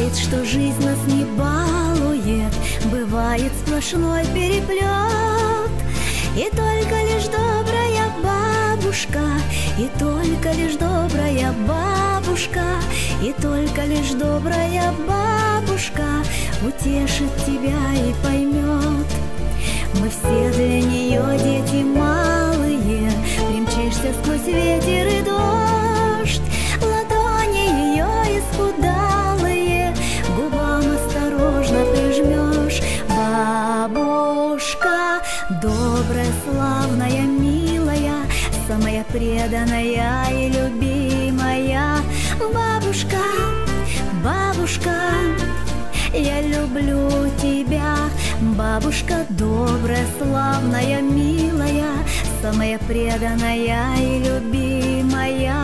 знает, что жизнь нас не балует. Бывает сплошной переплет. И только лишь добрая бабушка И только лишь добрая бабушка И только лишь добрая бабушка Утешит тебя и поймет. Мы все для нее дети малые Примчишься сквозь ветер преданная и любимая. Бабушка, бабушка, я люблю тебя. Бабушка добрая, славная, милая Самая преданная и любимая.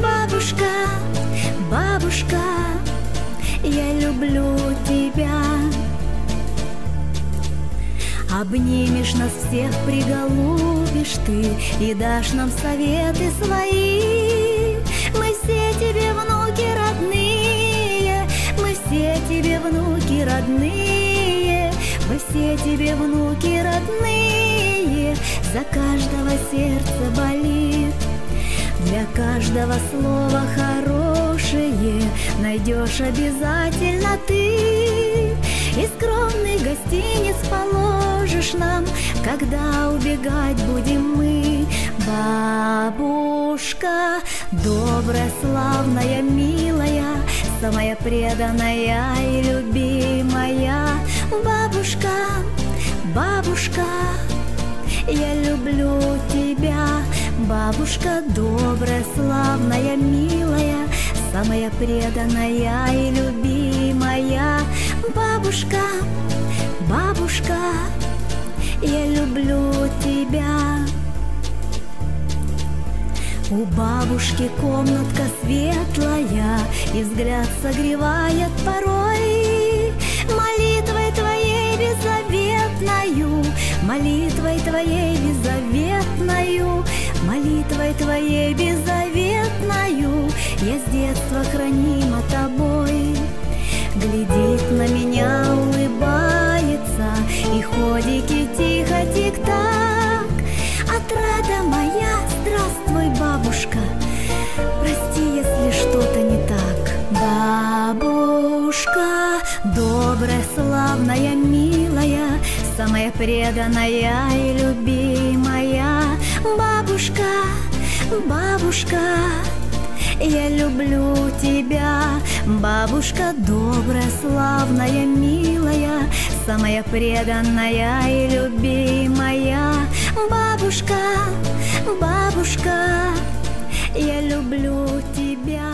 Бабушка, бабушка, я люблю тебя. Обнимешь нас всех, приголубишь ты И дашь нам советы свои. Мы все тебе внуки родные Мы все тебе внуки родные Мы все тебе внуки родные. За каждого сердце болит для каждого слова хорошее Найдешь обязательно ты. И скромный гостиниц положишь нам Когда убегать будем мы? Бабушка, добрая, славная, милая Самая преданная и любимая. Бабушка, бабушка, я люблю тебя, бабушка добрая, славная, милая, самая преданная и любимая. Бабушка, бабушка, я люблю тебя. У бабушки комнатка светлая И взгляд согревает порой. Молитвой твоей беззаветною Молитвой твоей беззаветною Молитвой твоей беззаветною. Я с детства хранима тобой Самая преданная и любимая Бабушка, бабушка, я люблю тебя, бабушка добрая, славная, милая, самая преданная и любимая. Бабушка, бабушка, я люблю тебя.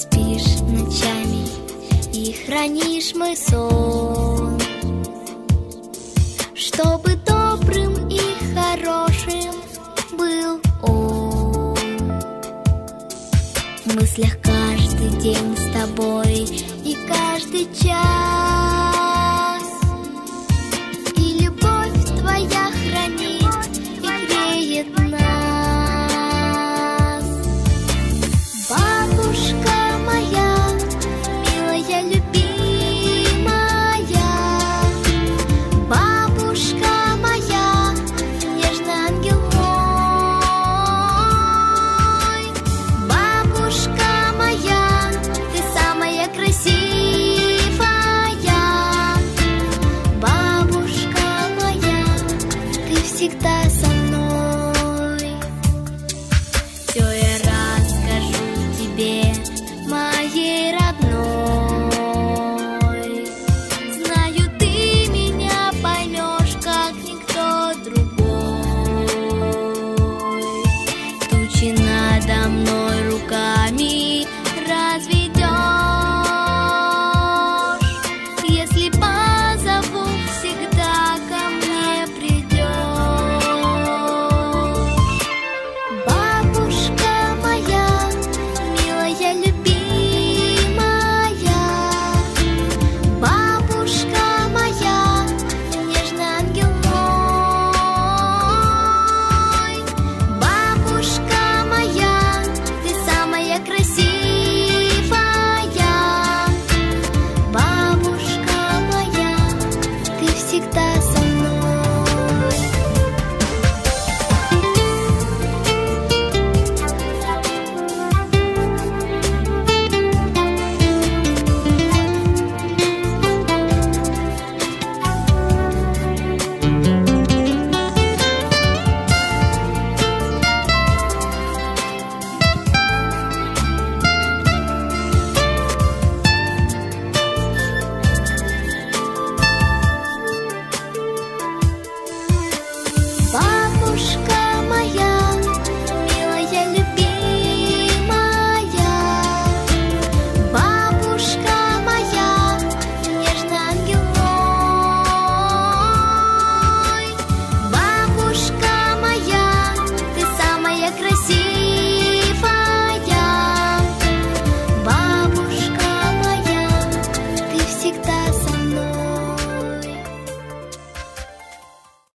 Спишь ночами и хранишь мой сон, чтобы добрым и хорошим был он. В мыслях каждый день с тобой.